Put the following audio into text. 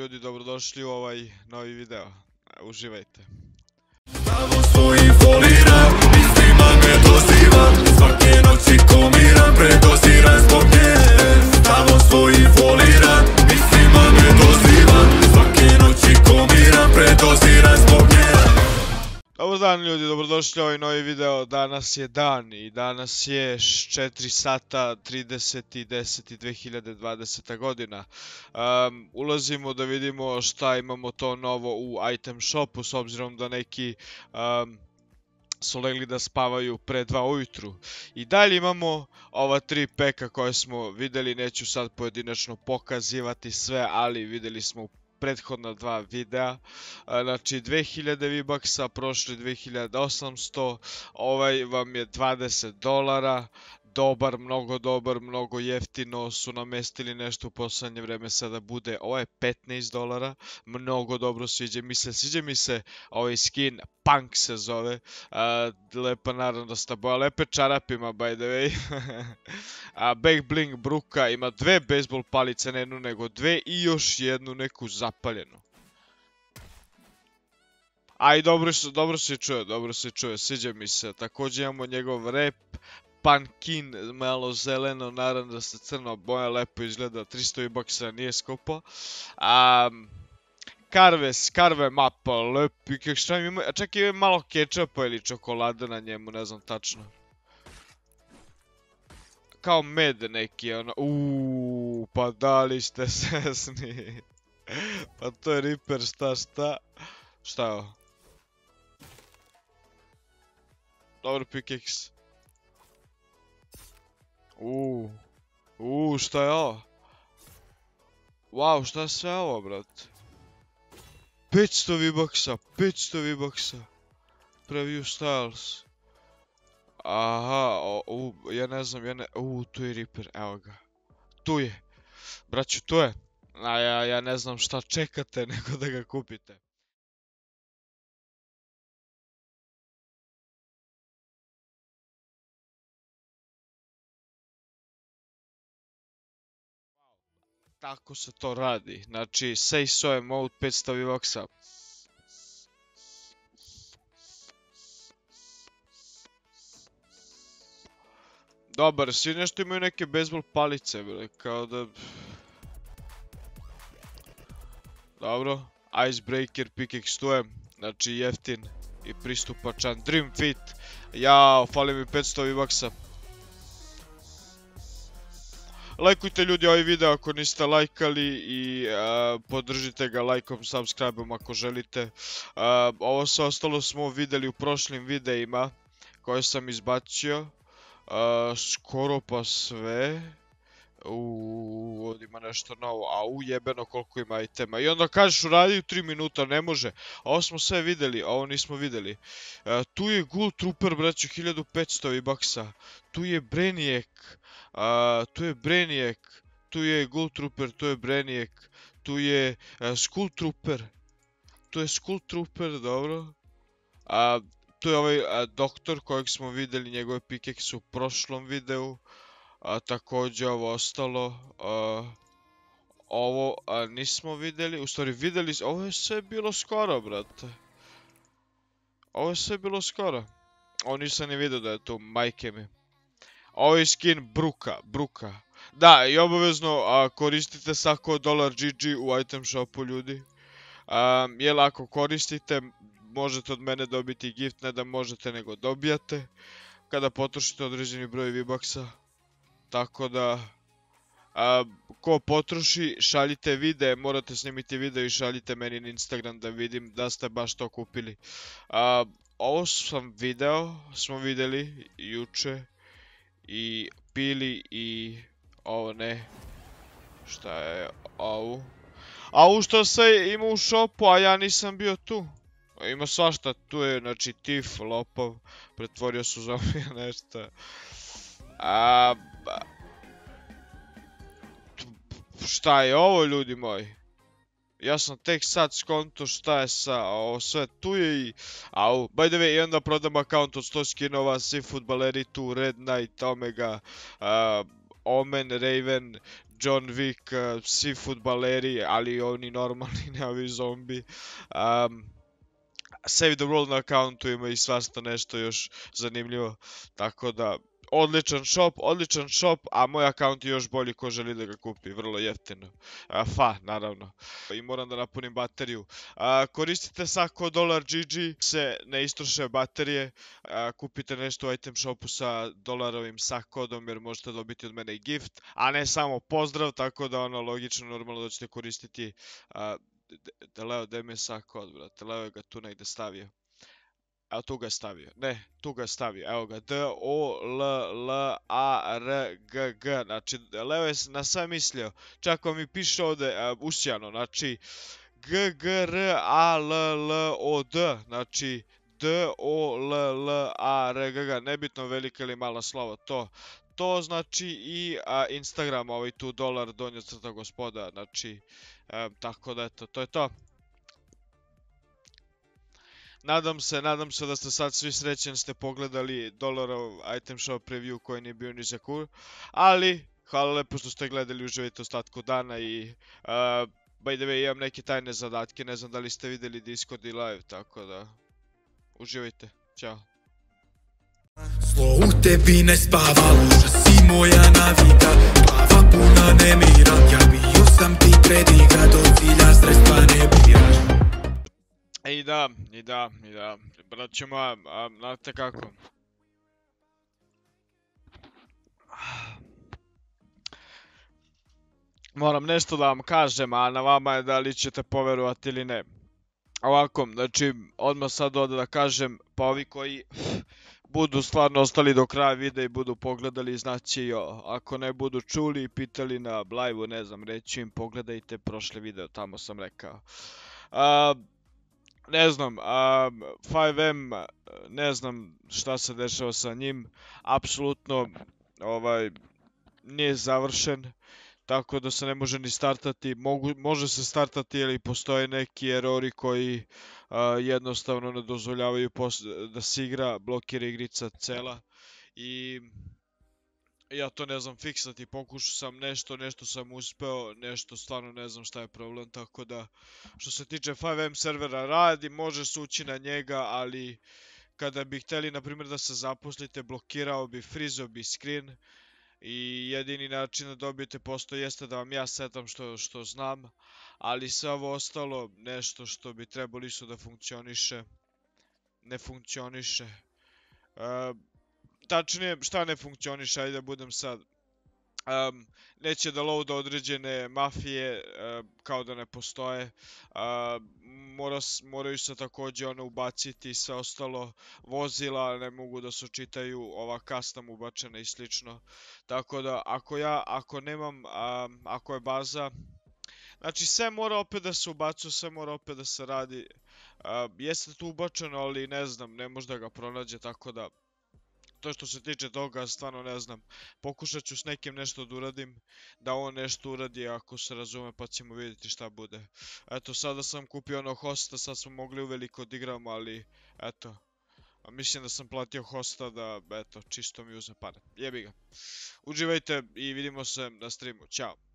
Ljudi, dobrodošli u ovaj novi video. Uživajte. Tamo svojim foliram, mislima me Svake noći zbog nje foliram, mislima me Svake noći dan ljudi, dobrodošli u ovaj novi video. Danas je dan i danas je 4 sata 30.10.2020 godina. Um, ulazimo da vidimo šta imamo to novo u item shopu s obzirom da neki su legli da spavaju pre dva ujutru. I dalje imamo ova tri peka koje smo videli, neću sad pojedinačno pokazivati sve, ali videli smo u prethodna dva videa. A, Znači 2000 V-Bucksa, prošli 2800, ovaj vam je 20 dolara. Dobar, mnogo dobar, mnogo jeftino su namestili nešto u poslednje vreme sada bude. Ovo je 15 dolara, mnogo dobro sviđa mi se, sviđa mi se ovaj skin, Punk se zove. A, lepa narodnosta boja, lepe čarape ima by the way. Back Bling Bruka ima dve bejsbol palice, ne jednu nego dve i još jednu neku zapaljenu. A i dobro, se- dobro se čuje, dobro se čuje, sviđa mi se. Također imamo njegov rep, Pankin, malo zeleno, naravno da se crna boja, lepo izgleda, 300 boksa nije skupo. A, Carves, Carve mapa, lepi, kak šta ima, čak ima malo kečapa ili čokolade na njemu, ne znam tačno. Kao med neki, ono, uuu, pa da li ste svesni? pa to je Reaper, šta, šta? Šta je ovo? Dobro pickaxe. Uuu, šta je ovo? Wow, šta sve ovo, brate? 500 V-Bucksa, 500 V-Bucksa. Preview styles. Aha, o, ja ne znam, ja ne, u, tu je Reaper, evo ga. Tu je. Braću, tu je. A ja, ja ne znam šta čekate nego da ga kupite. Tako se to radi. Znači, say so je mode 500 V-Bucksa. Dobar, svi nešto imaju neke bejsbol palice, bre, kao da... Dobro, Icebreaker, pickaxe tu je, znači jeftin i pristupačan, Dream Fit, jao, fali mi 500 V-Bucksa. Lajkujte ljudi ovaj video ako niste lajkali i a, podržite ga lajkom, subscribe-om ako želite. A, ovo sve ostalo smo videli u prošlim videima koje sam izbacio. A, skoro pa sve. Ovdje ima nešto novo, a ujebeno koliko ima itema. I onda kažeš uradi u 3 minuta, ne može. A ovo smo sve videli, a ovo nismo videli. A, tu je Ghoul Trooper, braću, 1500 V-Bucksa. Tu je Brainiac. Tu je Brainiac. Tu je Ghoul Trooper, tu je Brainiac. Tu je a, Skull Trooper. Tu je Skull Trooper, dobro. Tu je ovaj a, doktor kojeg smo videli njegove pickaxe u prošlom videu. A također ovo ostalo. a, ovo nismo vidjeli. U stvari vidjeli, ovo je sve bilo skoro, brate. Ovo je sve bilo skoro. Ovo nisam ni vidio da je tu, majke mi. Ovo je skin Bruka, Bruka. Da, i obavezno a, koristite sako dolar GG u item shopu ljudi. Um, jel ako koristite, možete od mene dobiti gift, ne da možete nego dobijate. Kada potrošite određeni broj V-Bucksa. Tako da, a, ko potroši, šaljite videe, morate snimiti video i šaljite meni na Instagram da vidim da ste baš to kupili. A, ovo sam video, smo videli juče i pili i ovo ne. Šta je ovo? A u što se ima u šopu, a ja nisam bio tu. Ima svašta, tu je, znači, tif, lopov, pretvorio su zombija nešto. A, šta je ovo, ljudi moji? Ja sam tek sad skonto šta je sa ovo sve tu je i... Au, by the way, i onda prodam account od 100 skinova, svi futbaleri tu, Red Knight, Omega, a, Omen, Raven, John Wick, uh, svi futbaleri, ali oni normalni, ne ovi zombi. Um, Save the World na accountu ima i svašta nešto još zanimljivo. Tako da, odličan shop, odličan shop, a moj account je još bolji ko želi da ga kupi, vrlo jeftino. Fa, naravno. I moram da napunim bateriju. Koristite sako dolar GG, se ne istroše baterije. Kupite nešto u item shopu sa dolarovim sak kodom jer možete dobiti od mene i gift, a ne samo pozdrav, tako da ono logično normalno da ćete koristiti Leo, gde mi je sak kod? Leo je ga tu negde stavio. Evo tu ga stavio. Ne, tu ga stavio. Evo ga. D, O, L, L, A, R, G, G. Znači, Leo je na sve mislio. Čak vam mi piše ovde uh, usijano. Znači, G, G, R, A, L, L, O, D. Znači, D, O, L, L, A, R, G, G. Nebitno velika ili mala slova. To. To znači i a, Instagram, ovaj tu dolar donja crta gospoda. Znači, e, tako da eto, to je to. Nadam se, nadam se da ste sad svi srećeni ste pogledali dolarov item shop review koji nije bio ni za kur. Ali, hvala lepo što ste gledali, uživajte ostatku dana i by the way imam neke tajne zadatke, ne znam da li ste vidjeli Discord i live, tako da uživajte. Ćao. Zlo u tebi ne spava, loša si moja navika Glava puna nemira, ja bio sam ti predigra Do cilja sredstva ne biraš I da, i da, i da. Braćo moja, a, znate kako? Moram nešto da vam kažem, a na vama je da li ćete poverovati ili ne. Ovako, znači, odmah sad ovdje da kažem, pa ovi koji budu stvarno ostali do kraja videa i budu pogledali, znači, jo, ako ne budu čuli i pitali na live ne znam, reći im pogledajte prošle video, tamo sam rekao. A, ne znam, a, 5M, ne znam šta se dešava sa njim, apsolutno ovaj, nije završen, tako da se ne može ni startati, može se startati ali postoje neki erori koji jednostavno ne dozvoljavaju da se igra, blokira igrica cela. I ja to ne znam fiksati, pokušao sam nešto, nešto sam uspeo, nešto stvarno ne znam šta je problem, tako da što se tiče 5M servera radi, može se ući na njega, ali kada bi hteli na primjer da se zaposlite, blokirao bi, frizao bi screen i jedini način da dobijete posto jeste da vam ja setam što, što znam, ali sve ovo ostalo, nešto što bi trebalo isto da funkcioniše, ne funkcioniše. E, tačnije, šta ne funkcioniše, ajde da budem sad. Um, neće da loada određene mafije uh, kao da ne postoje. Uh, mora, moraju se takođe one ubaciti sve ostalo vozila, ne mogu da se čitaju ova custom ubačena i slično. Tako da ako ja, ako nemam, um, ako je baza, znači sve mora opet da se ubacuje, sve mora opet da se radi. Uh, jeste tu ubačeno, ali ne znam, ne može da ga pronađe, tako da to što se tiče toga, stvarno ne znam. Pokušat ću s nekim nešto da uradim, da on nešto uradi ako se razume pa ćemo vidjeti šta bude. Eto, sada sam kupio ono hosta, sad smo mogli uveliko da igramo, ali eto. Mislim da sam platio hosta da, eto, čisto mi uzme pare. Jebi ga. Uživajte i vidimo se na streamu. Ćao.